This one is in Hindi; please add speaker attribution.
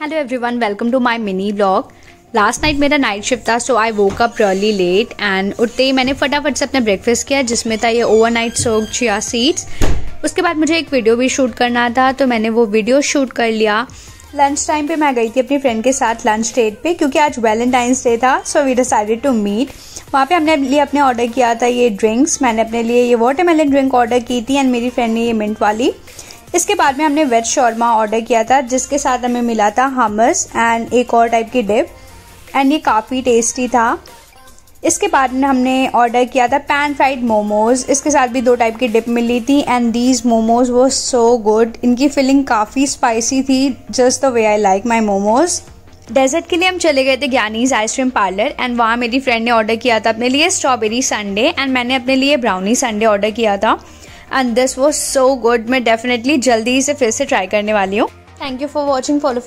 Speaker 1: Hello everyone welcome to my mini blog last night मेरा नाइट शिफ्ट था so I woke up really late and उठते ही मैंने फटाफट से अपना ब्रेकफास्ट किया, जिसमें था ये overnight soak chia seeds उसके बाद मुझे एक वीडियो भी शूट करना था तो मैंने वो वीडियो शूट कर लिया. लंच टाइम पे मैं गई थी अपनी फ्रेंड के साथ लंच डेट पे, क्योंकि आज वैलेंटाइंस डे था so we decided to meet वहाँ पे हमने लिए अपने ऑर्डर किया था ये ड्रिंक्स मैंने अपने लिए ये वाटरमेलन ड्रिंक ऑर्डर की थी एंड मेरी फ्रेंड ने ये मिंट वाली. इसके बाद में हमने वेज शॉर्मा ऑर्डर किया था, जिसके साथ हमें मिला था हमस एंड एक और टाइप की डिप एंड ये काफ़ी टेस्टी था। इसके बाद में हमने ऑर्डर किया था पैन फ्राइड मोमोज इसके साथ भी दो टाइप की डिप मिली थी एंड दीज मोमोज वो सो गुड इनकी फिलिंग काफ़ी स्पाइसी थी just the way I like my momos dessert के लिए हम चले गए थे ज्ञानीज आइसक्रीम पार्लर एंड वहाँ मेरी फ्रेंड ने ऑर्डर किया था अपने लिए स्ट्रॉबेरी संडे एंड मैंने अपने लिए ब्राउनी संडे ऑर्डर किया था। And this was so good मैं डेफिनेटली जल्दी से फिर से ट्राई करने वाली हूँ. Thank you for watching follow